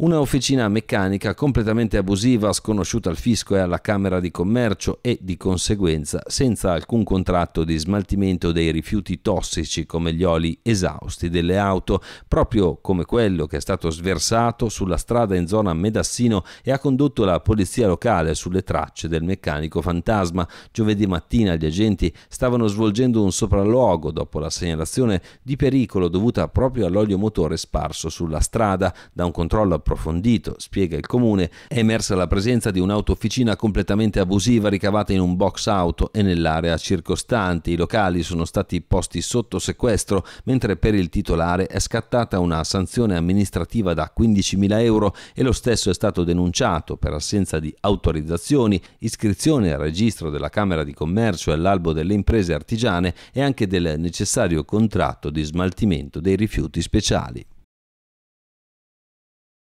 Una officina meccanica completamente abusiva, sconosciuta al fisco e alla Camera di Commercio e di conseguenza senza alcun contratto di smaltimento dei rifiuti tossici come gli oli esausti delle auto, proprio come quello che è stato sversato sulla strada in zona Medassino e ha condotto la polizia locale sulle tracce del meccanico fantasma. Giovedì mattina gli agenti stavano svolgendo un sopralluogo dopo la segnalazione di pericolo dovuta proprio all'olio motore sparso sulla strada da un controllo approfondito, spiega il comune, è emersa la presenza di un'autofficina completamente abusiva ricavata in un box auto e nell'area circostante. I locali sono stati posti sotto sequestro, mentre per il titolare è scattata una sanzione amministrativa da 15.000 euro e lo stesso è stato denunciato per assenza di autorizzazioni, iscrizione al registro della Camera di Commercio e all'albo delle imprese artigiane e anche del necessario contratto di smaltimento dei rifiuti speciali.